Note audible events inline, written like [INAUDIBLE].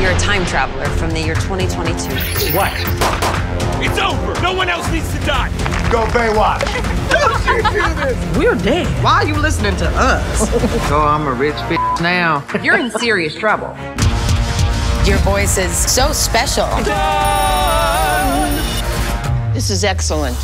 You're a time traveler from the year 2022. What? It's over. No one else needs to die. Go Baywatch. We're dead. Why are you listening to us? [LAUGHS] So I'm a rich bitch now. You're in serious trouble. Your voice is so special. This is excellent.